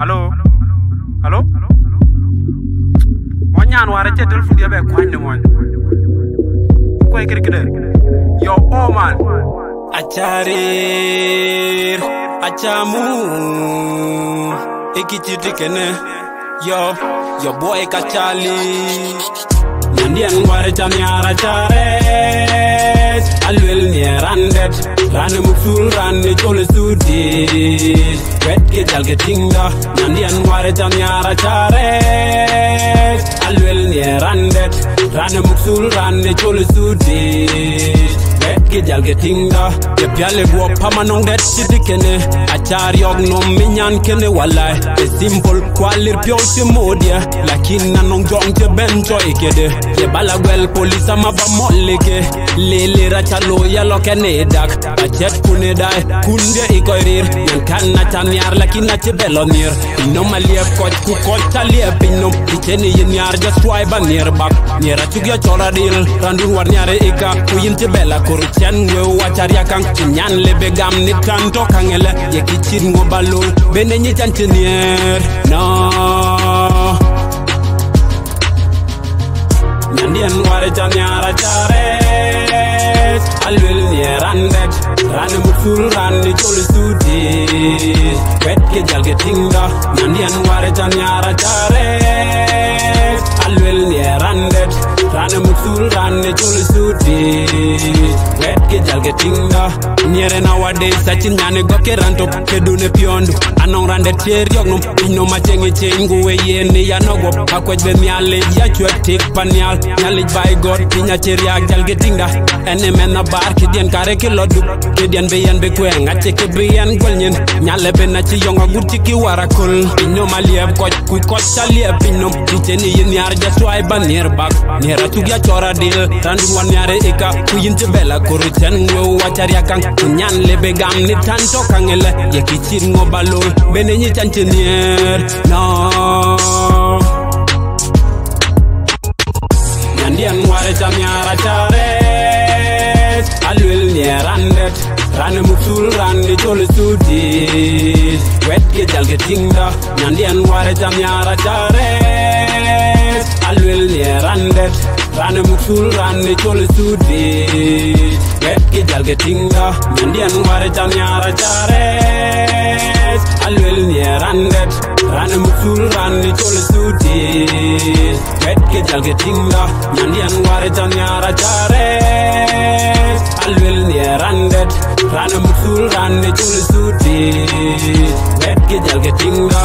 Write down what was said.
Allo? Allo? Mo ñaan wara ci téléphone yabe ko hande mo. Koy kiri kide. Yo oh man. Acharir, achamu. Ikichi tikene. Yo, yo boy kachali. Nandian wara jam yara charet. Alwel ni randet. Rane muksul rane chole sudit. Wet kidal getinga Nandian waritan yara charet Alwil ne randet Rane muksul rane chole sudit Red gi jal ge tinga. Ye piale guo pama nong red kene. Achar yog no minyan kene walai. Ye simple kwalir pyo si modye eh. Lakin na nong jong te ben cho ikede Ye bala gwel polisa maba mollike Lili racha lo ya lo kene dak. Achet kune dai kunde ikoirir Yan kan na chanyar lakin na chibelo belonir. Ino maliep koch ku koch taliep ino Icheni yin yar just twiba nir bak. Nira chugya chora dil. Randun war nyare ikak Kuyin bela ko kurchen we wachar ya kang chinyan le begam ni tanto kangele ye kichit ngo balung bene nyi chan chinyer no nyandien ware chan yara chare alwil nye randek rane mutsul rane chole sudi wet ke jal jalge tingda nyandien ware chan yara chare alwil nye randek Naanamuk suuraan ne joolisuuti. Wetke jalke tingda. Nyere na wade sachin nyane goke ranto kedune piondu. Anong rande tier yok num. Ino machenge chengu we ye ni ya nogo. Akwaj be miale ya chwe tik panial. Nyalich by God pinya cheri ak jalke tingda. Ene mena bar kidien kare kilo dup. Kidien be yen be kweng. Ache ke be yen gol nyen. Nyale be na chi yonga guchi ki warakul. Ino malieb koch kuch koch chalieb pinom. Kiche ni yin yar jaswai ba near bak. Near a ya chora dil Randun wan yare ika Kuyin te bela kuru chen wew wachar yakang Kunyan lebe gam ni tanto kangele Ye kichir ngo balol Bene No. Nyandian ware cham yara charet. Alwil nye randet Rane muksul rane chole sudit. Wet ke jal ke tinga Nyandian ware yara will near randet rane muksul rane chole sudi get ki jal ke tinga tinga mandian ware jam yara jares alwel ye randet rane muksul rane chole sudi get ki jal ke tinga tinga mandian ware jam yara jares alwel ye randet rane muksul rane chole sudi get ki jal ke jalge tinga